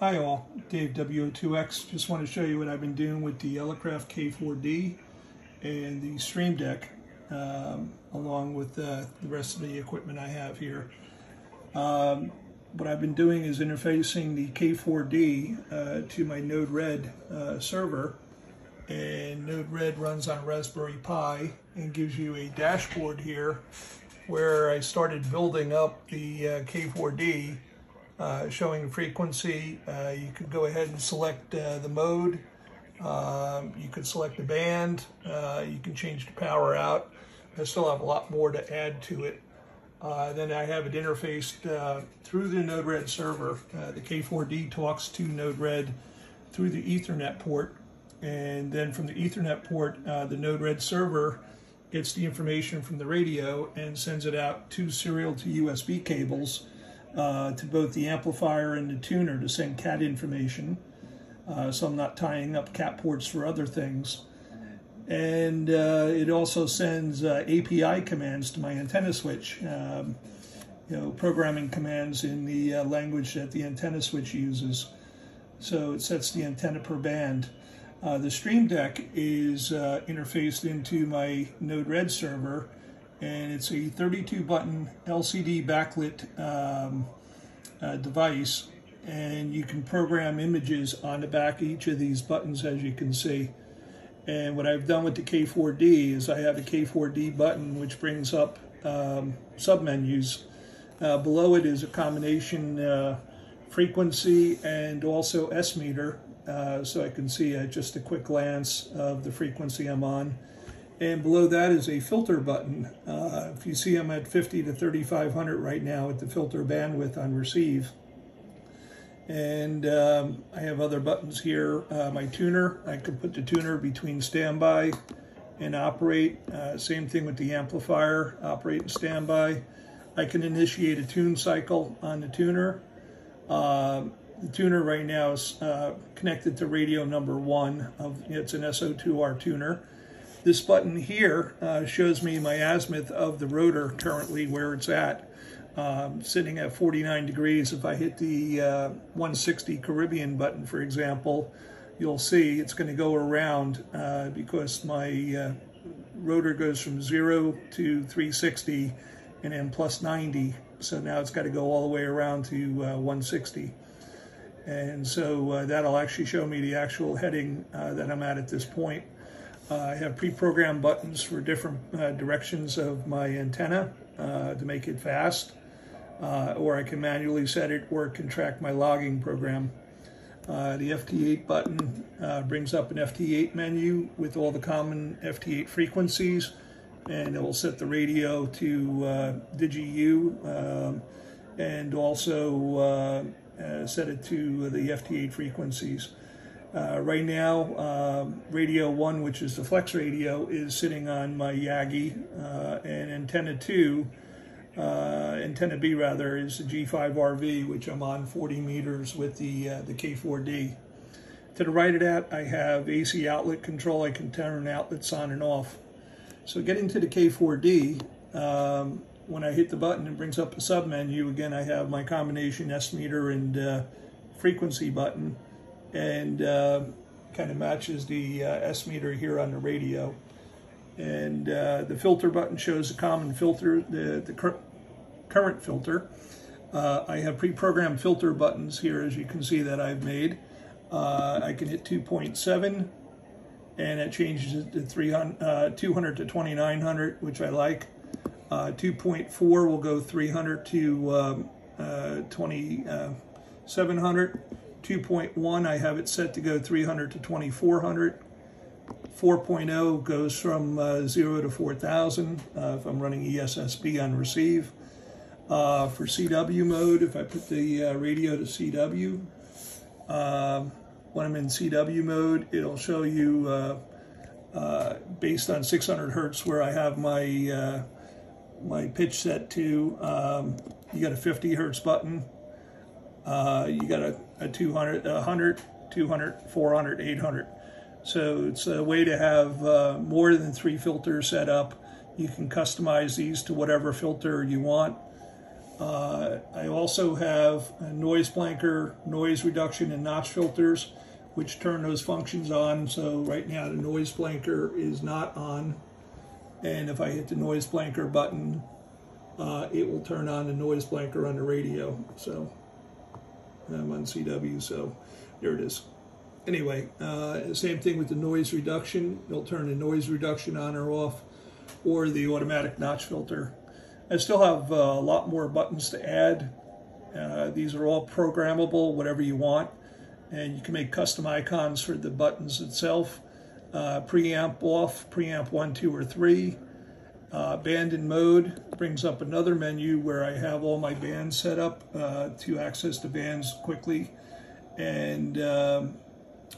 Hi all, Dave WO2X. Just want to show you what I've been doing with the Elecraft K4D and the Stream Deck, um, along with uh, the rest of the equipment I have here. Um, what I've been doing is interfacing the K4D uh, to my Node-RED uh, server, and Node-RED runs on Raspberry Pi and gives you a dashboard here where I started building up the uh, K4D uh, showing frequency. Uh, you could go ahead and select uh, the mode. Um, you could select the band. Uh, you can change the power out. I still have a lot more to add to it. Uh, then I have it interfaced uh, through the Node-RED server. the K4D talks to Node-RED through the Ethernet port. And then from the Ethernet port, the Node-RED server gets the information from the radio and sends it out to serial to USB cables uh, to both the amplifier and the tuner to send CAT information. Uh, so I'm not tying up CAT ports for other things. And uh, it also sends uh, API commands to my antenna switch, um, you know, programming commands in the uh, language that the antenna switch uses. So it sets the antenna per band. The Stream Deck is interfaced into my Node-RED server and it's a 32 button LCD backlit um, uh, device and you can program images on the back of each of these buttons as you can see. And what I've done with the K4D is I have a K4D button which brings up um, submenus. Uh, below it is a combination uh, frequency and also S meter uh, so I can see uh, just a quick glance of the frequency I'm on. And below that is a filter button. Uh, if you see I'm at 50 to 3500 right now at the filter bandwidth on receive. And um, I have other buttons here. Uh, my tuner, I can put the tuner between standby and operate. Uh, same thing with the amplifier, operate and standby. I can initiate a tune cycle on the tuner. Uh, the tuner right now is uh, connected to radio number one. Of It's an SO2R tuner. This button here uh, shows me my azimuth of the rotor currently where it's at. Um, sitting at 49 degrees, if I hit the uh, 160 Caribbean button, for example, you'll see it's going to go around uh, because my uh, rotor goes from 0 to 360 and then plus 90. So now it's got to go all the way around to uh, 160. And so uh, that'll actually show me the actual heading that I'm at at this point. Uh, I have pre-programmed buttons for different uh, directions of my antenna uh, to make it fast, uh, or I can manually set it or contract my logging program. Uh, the FT8 button uh, brings up an FT8 menu with all the common FT8 frequencies, and it will set the radio to DigiU um, and also set it to the FT8 frequencies. Uh, right now, um, radio 1, which is the flex radio, is sitting on my Yagi, uh, and antenna 2, uh, antenna B rather, is the G5RV, which I'm on 40 meters with the, uh, the K4D. To the right of that, I have AC outlet control. I can turn outlets on and off. So getting to the K4D, um, when I hit the button, it brings up a sub menu. Again, I have my combination S meter and uh, frequency button and uh, kind of matches the uh, S meter here on the radio. And uh, the filter button shows the common filter, the, the cur current filter. Uh, I have pre-programmed filter buttons here, as you can see that I've made. Uh, I can hit 2.7 and it changes it to 300, uh, 200 to 2900, which I like. 2.4 will go 300 to um, 2700. 2.1, I have it set to go 300 to 2400. 4.0 goes from uh, 0 to 4000 uh, if I'm running ESSB on receive. Uh, for CW mode, if I put the uh, radio to CW, um, when I'm in CW mode, it'll show you uh, uh, based on 600 hertz where I have my my pitch set to. Um, you got a 50 hertz button uh, you got a, a 200, 100, 200, 400, 800. So it's a way to have uh, more than three filters set up. You can customize these to whatever filter you want. Uh, I also have a noise blanker, noise reduction, and notch filters, which turn those functions on. So right now the noise blanker is not on. And if I hit the noise blanker button, uh, it will turn on the noise blanker on the radio. So I'm on CW, so there it is. Anyway, uh, same thing with the noise reduction. It'll turn the noise reduction on or off, or the automatic notch filter. I still have uh, a lot more buttons to add. Uh, these are all programmable, whatever you want. And you can make custom icons for the buttons itself. Uh, preamp off, preamp 1, 2, or 3. Uh, band in mode brings up another menu where I have all my bands set up uh, to access the bands quickly. And um,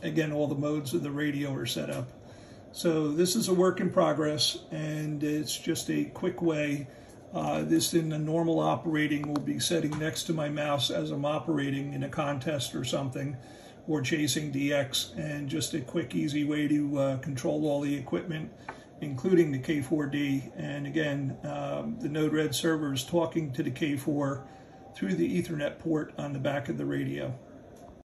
again, all the modes of the radio are set up. So this is a work in progress and it's just a quick way uh, this in the normal operating will be setting next to my mouse as I'm operating in a contest or something or chasing DX and just a quick easy way to uh, control all the equipment including the K4D and again um, the Node-RED server is talking to the K4 through the Ethernet port on the back of the radio.